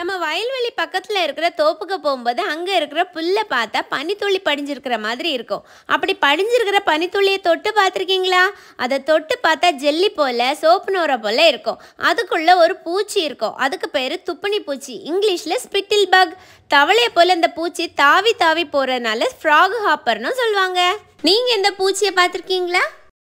நம்ம வயல்வெளி பக்கத்தில் இருக்கிற தோப்புக்கு போகும்போது அங்கே இருக்கிற புல்லை பார்த்தா பனித்துளி படிஞ்சிருக்கிற மாதிரி இருக்கும். அப்படி படிஞ்சிருக்கிற பனித்துளியை தொட்டு பார்த்துருக்கீங்களா? அதை தொட்டு பார்த்தா ஜெல்லி போல் சோப்பு நோரை போல் இருக்கும். அதுக்குள்ளே ஒரு பூச்சி இருக்கும். அதுக்கு பேர் துப்பனி பூச்சி. இங்கிலீஷில் ஸ்பிட்டில் பக் தவளையை போல் இந்த பூச்சி தாவி தாவி போகிறதுனால ஃப்ராக் ஹாப்பர்னு சொல்லுவாங்க. நீங்கள் இந்த பூச்சியை பார்த்துருக்கீங்களா?